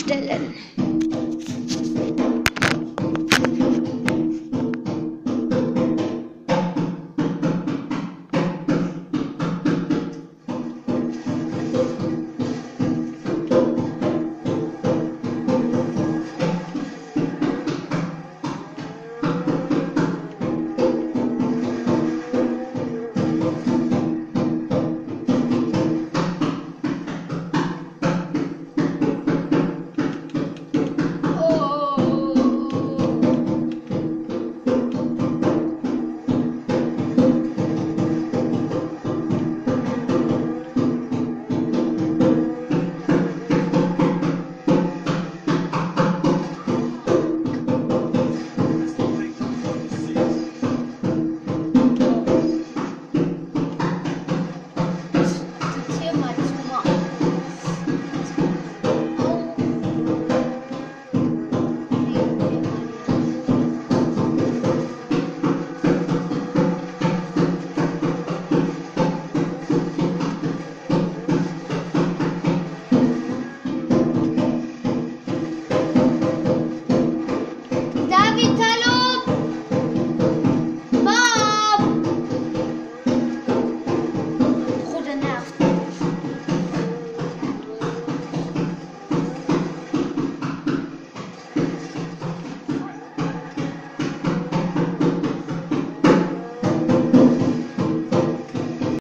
stellen.